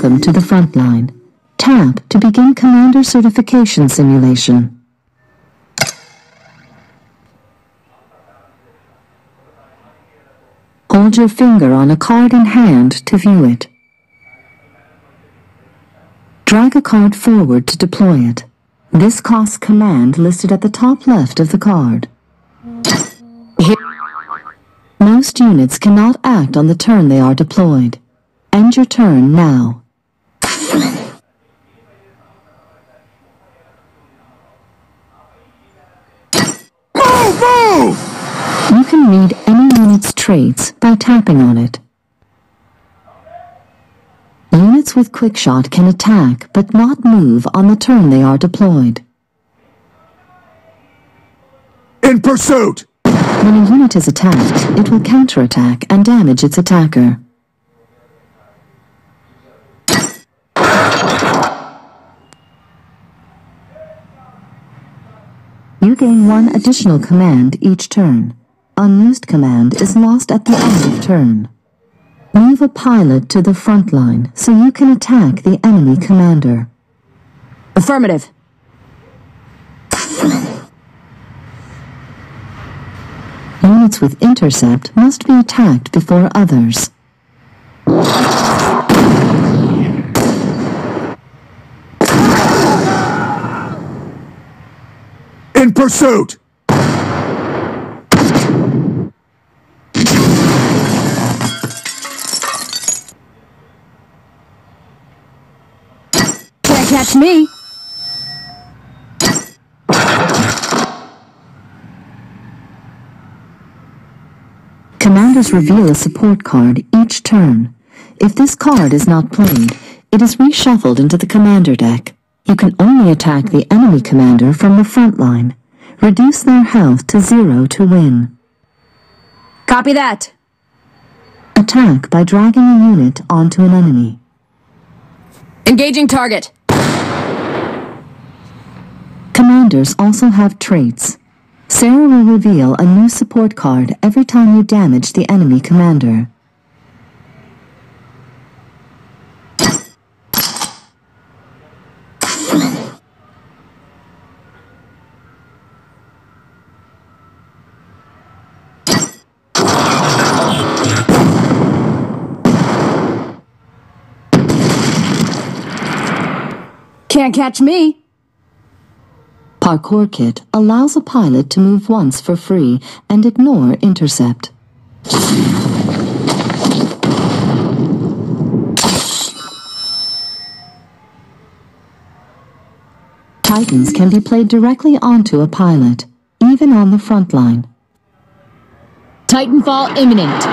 Welcome to the front line. Tap to begin Commander Certification Simulation. Hold your finger on a card in hand to view it. Drag a card forward to deploy it. This costs command listed at the top left of the card. Most units cannot act on the turn they are deployed. End your turn now. You can read any unit's traits by tapping on it. Units with quickshot can attack but not move on the turn they are deployed. In pursuit! When a unit is attacked, it will counterattack and damage its attacker. You gain one additional command each turn. Unused command is lost at the end of turn. Move a pilot to the front line so you can attack the enemy commander. Affirmative. Units with intercept must be attacked before others. In pursuit! Can't catch me. Commanders reveal a support card each turn. If this card is not played, it is reshuffled into the commander deck. You can only attack the enemy commander from the front line. Reduce their health to zero to win. Copy that. Attack by dragging a unit onto an enemy. Engaging target. Commanders also have traits. Sarah will reveal a new support card every time you damage the enemy commander. Can't catch me. Parkour Kit allows a pilot to move once for free and ignore intercept. Titans can be played directly onto a pilot, even on the front line. Titanfall imminent.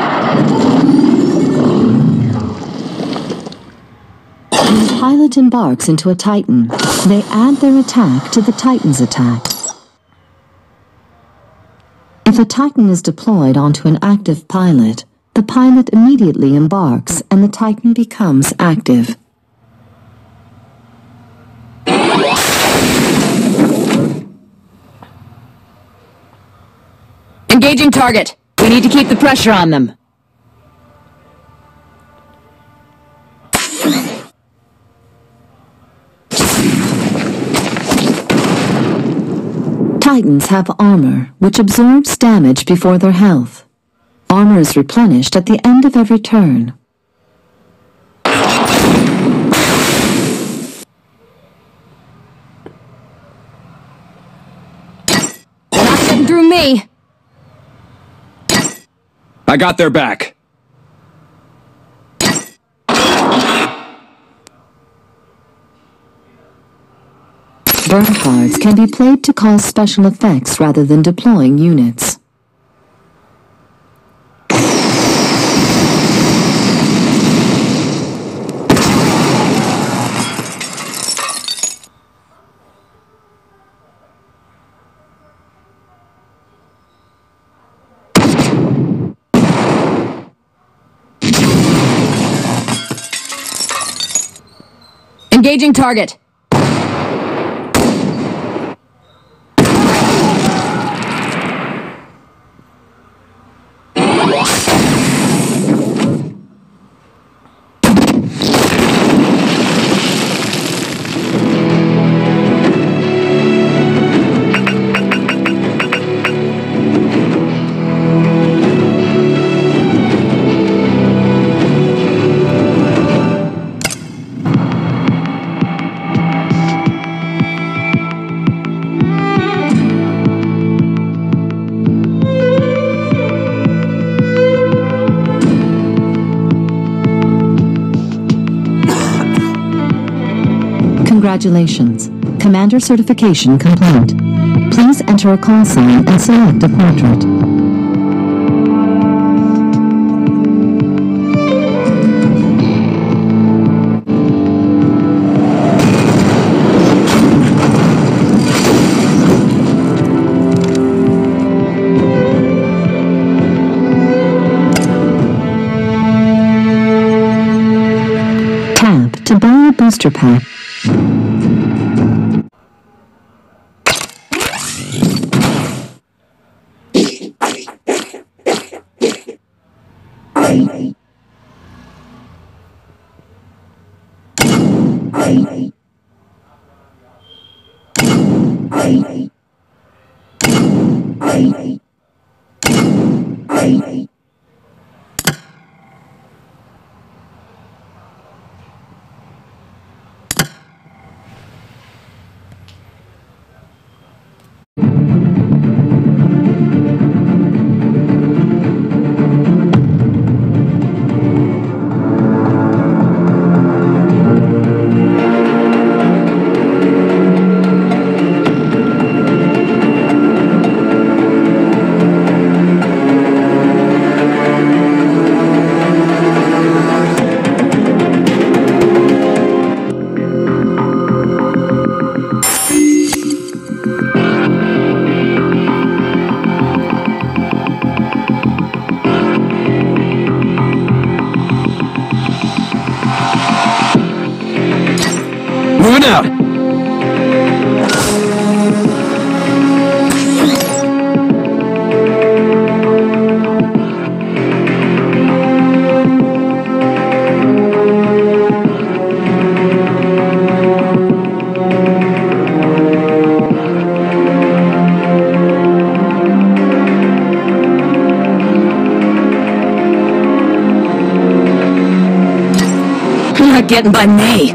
When a pilot embarks into a Titan, they add their attack to the Titan's attack. If a Titan is deployed onto an active pilot, the pilot immediately embarks and the Titan becomes active. Engaging target. We need to keep the pressure on them. Titans have armor, which absorbs damage before their health. Armor is replenished at the end of every turn. They're not getting through me. I got their back. Burn cards can be played to cause special effects rather than deploying units. Engaging target. Congratulations. Commander certification complete. Please enter a call sign and select a portrait. Booster pack. Getting by me.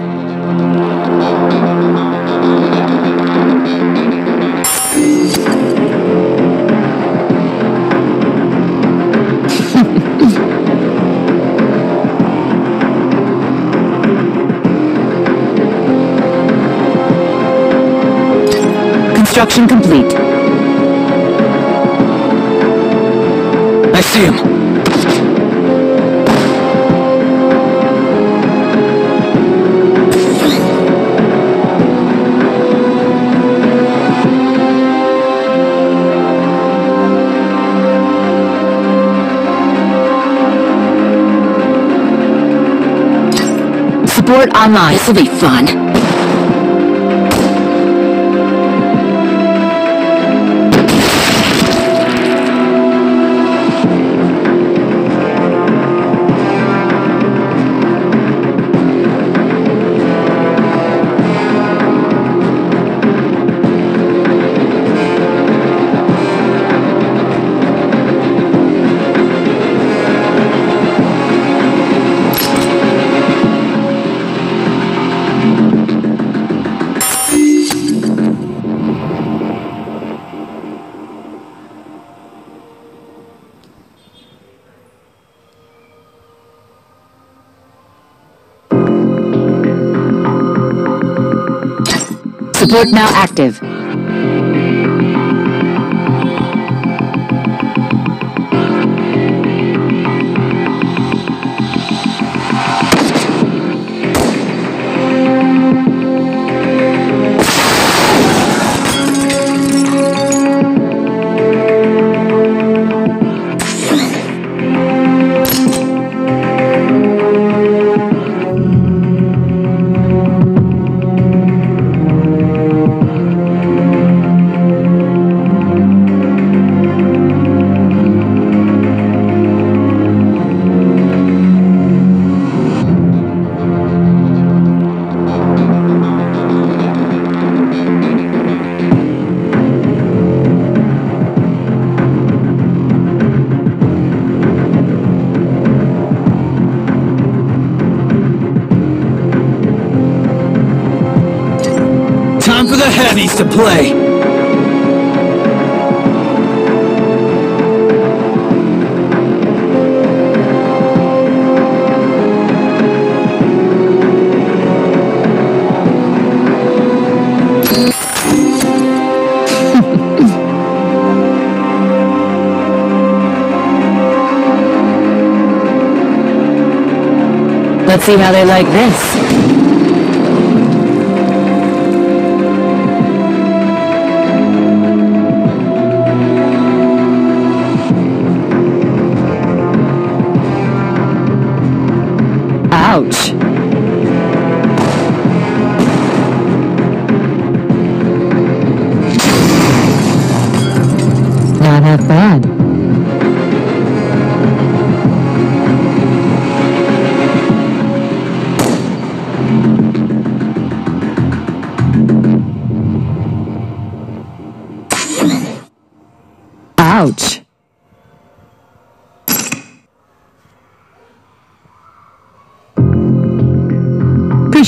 Construction complete. I see him! Support online. This'll be fun. Support now active. to play. Let's see how they like this.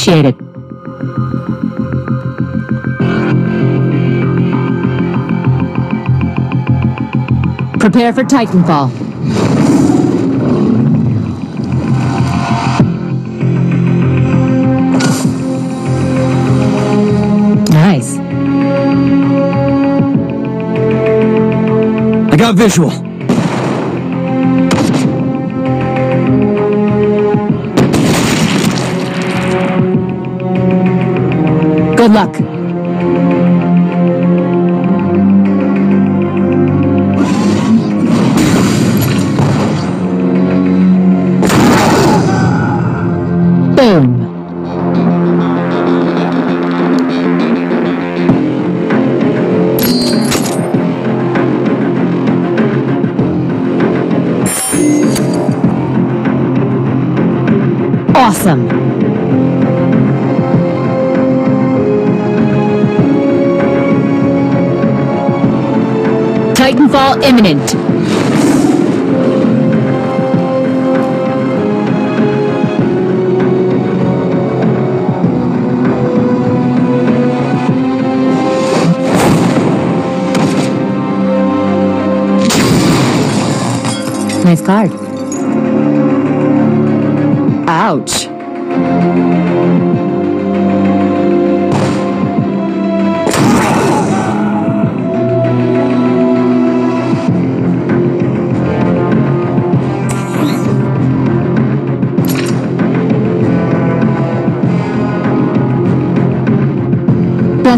Appreciate it. Prepare for Titanfall. Nice. I got visual. Good luck. Boom. Awesome. Titanfall imminent. Nice card. Ouch.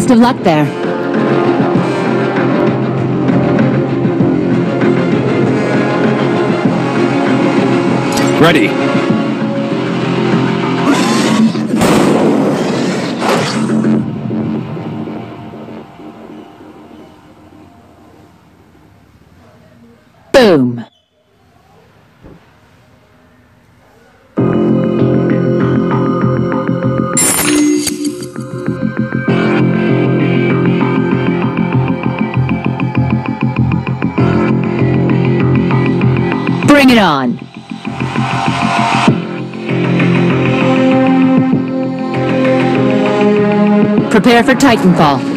Best of luck there. Ready. Bring it on. Prepare for Titanfall.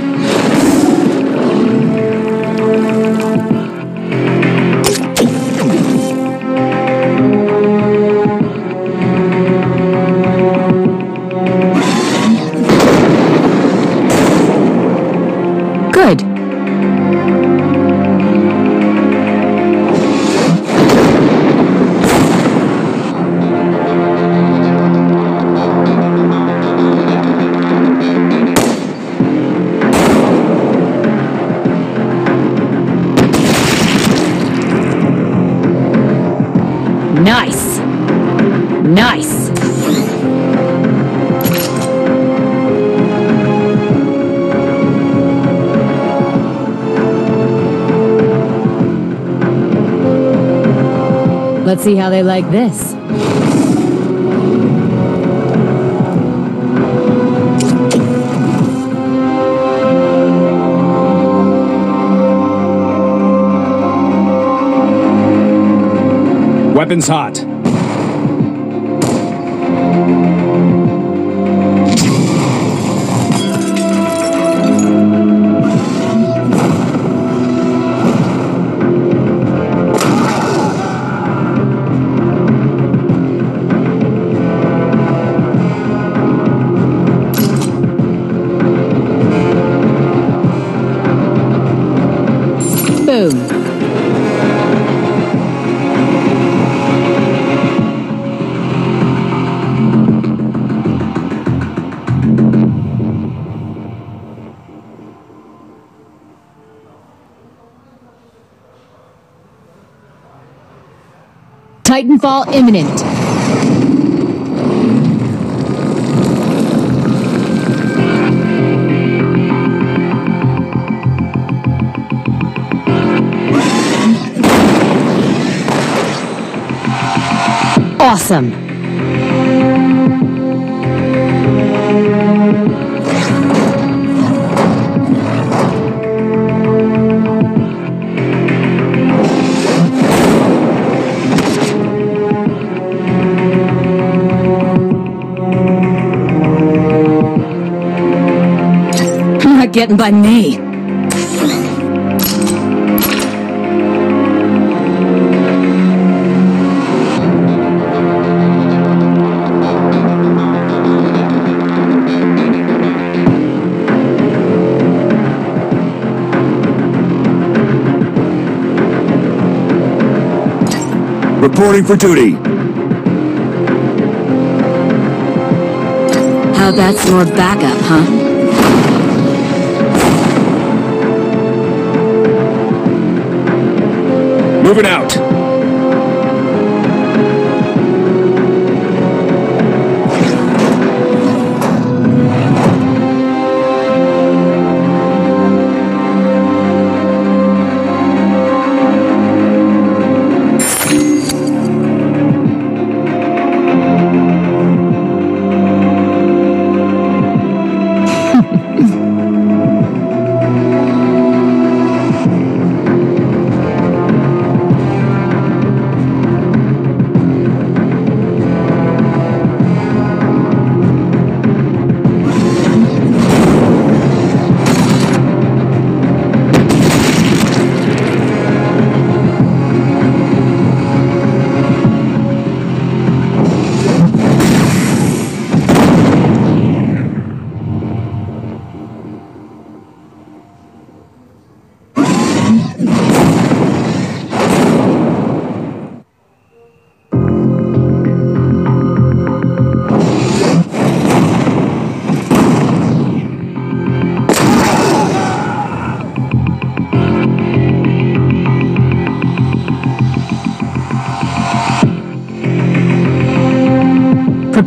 Let's see how they like this. Weapons hot. Titanfall imminent. Awesome. Getting by me. Reporting for duty. How that's your backup, huh? Moving out.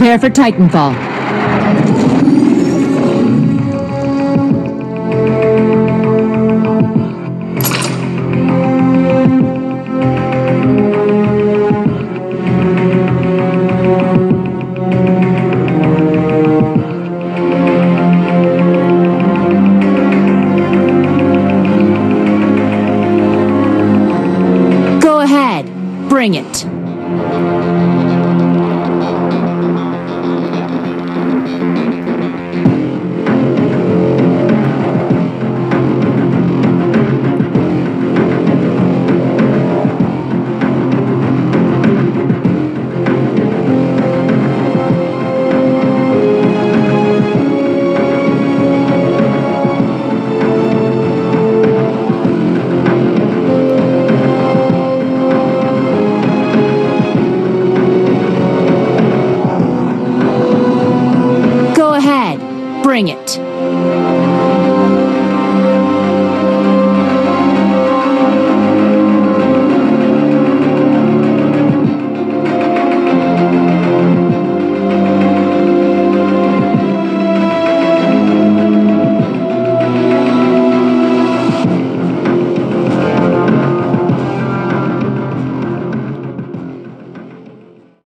Prepare for Titanfall.